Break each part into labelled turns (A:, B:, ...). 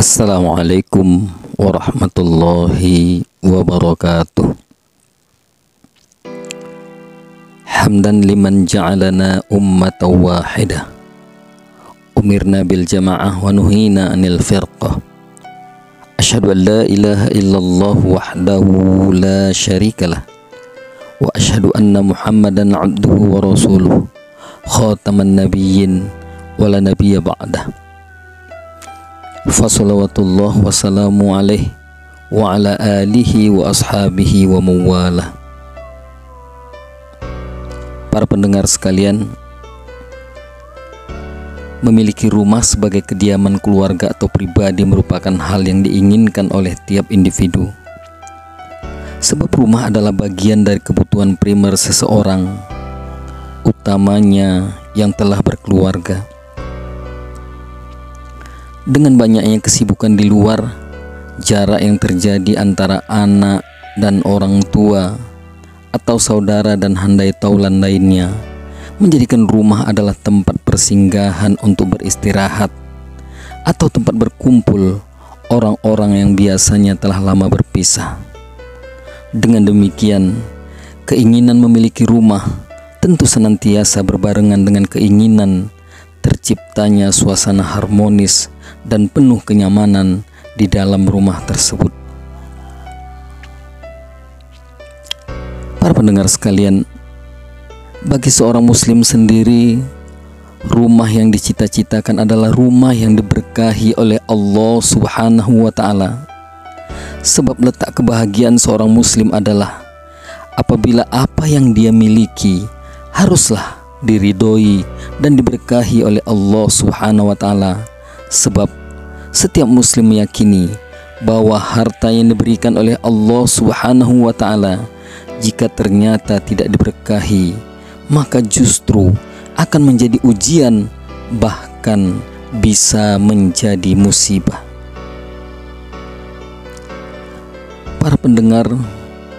A: Assalamualaikum warahmatullahi wabarakatuh. Hamdan liman ja'alana ummatan wahidah Umirna bil jama'ah wa nuhina anil firqah Ashhadu an la ilaha illallah wahdahu la syarikalah Wa ashhadu anna muhammadan abduhu wa rasuluh Khataman nabiyyin wa la nabiyya ba'dah Fasalawatullah wassalamu alaih wa ala alihi wa ashabihi wa Para pendengar sekalian Memiliki rumah sebagai kediaman keluarga atau pribadi merupakan hal yang diinginkan oleh tiap individu. Sebab rumah adalah bagian dari kebutuhan primer seseorang Utamanya yang telah berkeluarga dengan banyaknya kesibukan di luar, jarak yang terjadi antara anak dan orang tua atau saudara dan handai taulan lainnya menjadikan rumah adalah tempat persinggahan untuk beristirahat atau tempat berkumpul orang-orang yang biasanya telah lama berpisah. Dengan demikian, keinginan memiliki rumah tentu senantiasa berbarengan dengan keinginan terciptanya suasana harmonis dan penuh kenyamanan di dalam rumah tersebut. Para pendengar sekalian, bagi seorang Muslim sendiri, rumah yang dicita-citakan adalah rumah yang diberkahi oleh Allah Subhanahu wa Ta'ala. Sebab letak kebahagiaan seorang Muslim adalah apabila apa yang dia miliki haruslah diridhoi dan diberkahi oleh Allah Subhanahu wa taala Sebab setiap muslim meyakini bahwa harta yang diberikan oleh Allah Subhanahu wa taala jika ternyata tidak diberkahi maka justru akan menjadi ujian bahkan bisa menjadi musibah. Para pendengar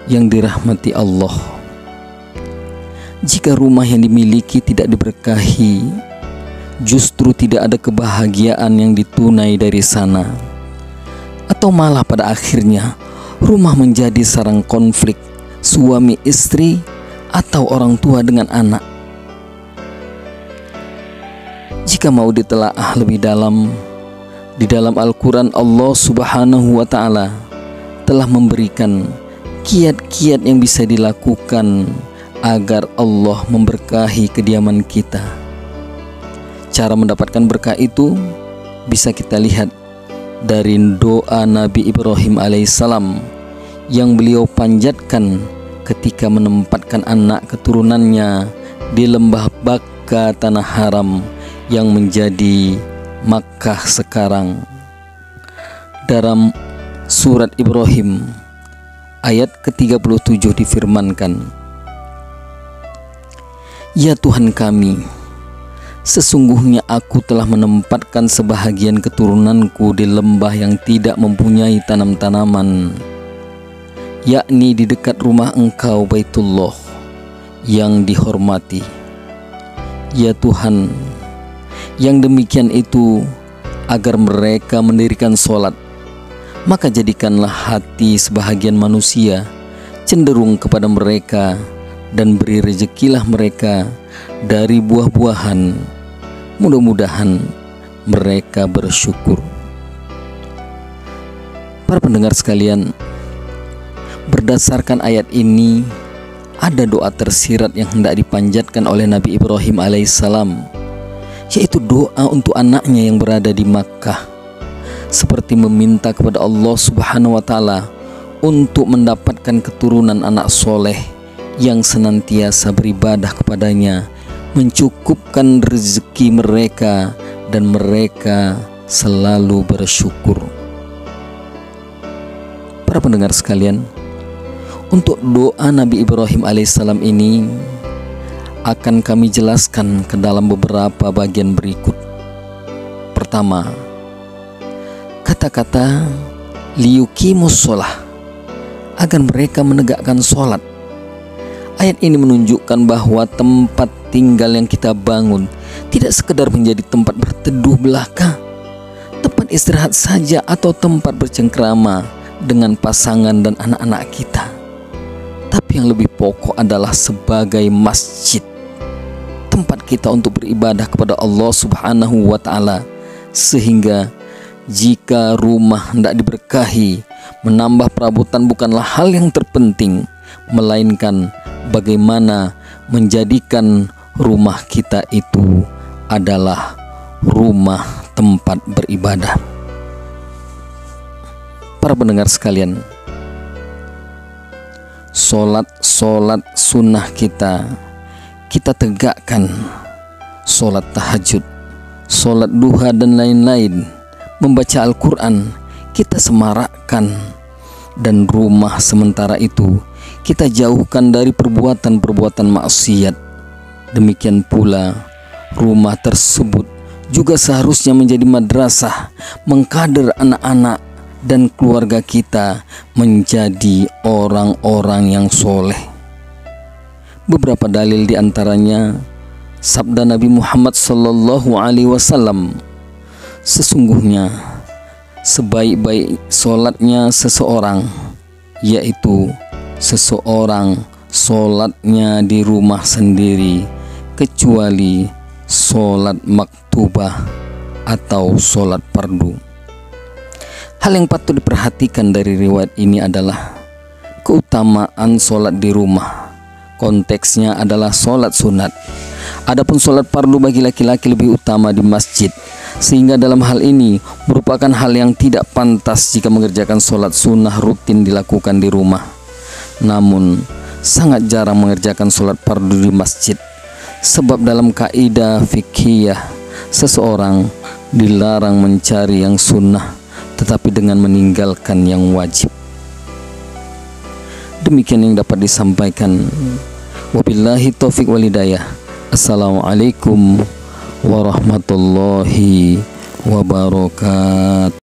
A: yang dirahmati Allah, jika rumah yang dimiliki tidak diberkahi, justru tidak ada kebahagiaan yang ditunai dari sana, atau malah pada akhirnya rumah menjadi sarang konflik suami istri atau orang tua dengan anak. Jika mau ditelaah lebih dalam, di dalam Al-Quran Allah Subhanahu wa Ta'ala telah memberikan kiat-kiat yang bisa dilakukan agar Allah memberkahi kediaman kita Cara mendapatkan berkah itu bisa kita lihat dari doa Nabi Ibrahim alaihissalam yang beliau panjatkan ketika menempatkan anak keturunannya di lembah Baka tanah haram yang menjadi Makkah sekarang. Dalam surat Ibrahim ayat ke-37 difirmankan Ya Tuhan kami Sesungguhnya aku telah menempatkan sebahagian keturunanku di lembah yang tidak mempunyai tanam-tanaman, yakni di dekat rumah engkau Baitullah yang dihormati. Ya Tuhan, yang demikian itu agar mereka mendirikan solat, maka jadikanlah hati sebahagian manusia cenderung kepada mereka dan beri rezekilah mereka dari buah-buahan. Mudah-mudahan mereka bersyukur. Para pendengar sekalian, berdasarkan ayat ini ada doa tersirat yang hendak dipanjatkan oleh Nabi Ibrahim alaihissalam, yaitu doa untuk anaknya yang berada di Makkah, seperti meminta kepada Allah Subhanahu wa Ta'ala untuk mendapatkan keturunan anak soleh yang senantiasa beribadah kepadanya, mencukupkan rezeki mereka, dan mereka selalu bersyukur. Para pendengar sekalian, untuk doa Nabi Ibrahim alaihissalam ini akan kami jelaskan ke dalam beberapa bagian berikut. Pertama, kata-kata liukimus sholah agar mereka menegakkan sholat Ayat ini menunjukkan bahwa tempat tinggal yang kita bangun tidak sekedar menjadi tempat berteduh belaka. Tempat istirahat saja atau tempat bercengkrama dengan pasangan dan anak-anak kita. Tapi yang lebih pokok adalah sebagai masjid. Tempat kita untuk beribadah kepada Allah Subhanahu wa taala sehingga jika rumah tidak diberkahi, menambah perabotan bukanlah hal yang terpenting, melainkan bagaimana menjadikan rumah kita itu adalah rumah tempat beribadah. Para pendengar sekalian, solat-solat sunnah kita, kita tegakkan solat tahajud, solat duha dan lain-lain, membaca Al-Quran, kita semarakkan dan rumah sementara itu kita jauhkan dari perbuatan-perbuatan maksiat. Demikian pula rumah tersebut juga seharusnya menjadi madrasah mengkader anak-anak dan keluarga kita menjadi orang-orang yang soleh. Beberapa dalil di antaranya sabda Nabi Muhammad Sallallahu Alaihi Wasallam, sesungguhnya sebaik-baik solatnya seseorang yaitu seseorang solatnya di rumah sendiri kecuali solat maktubah atau solat fardu. Hal yang patut diperhatikan dari riwayat ini adalah keutamaan solat di rumah. Konteksnya adalah solat sunat. Adapun solat fardu bagi laki-laki lebih utama di masjid sehingga dalam hal ini merupakan hal yang tidak pantas jika mengerjakan solat sunnah rutin dilakukan di rumah namun sangat jarang mengerjakan sholat fardu di masjid. Sebab dalam kaidah fikih seseorang dilarang mencari yang sunnah tetapi dengan meninggalkan yang wajib. Demikian yang dapat disampaikan. Wabillahi taufik walidayah assalamualaikum warahmatullahi wabarakatuh